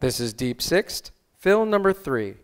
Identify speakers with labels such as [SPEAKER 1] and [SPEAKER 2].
[SPEAKER 1] This is Deep Sixth, fill number three.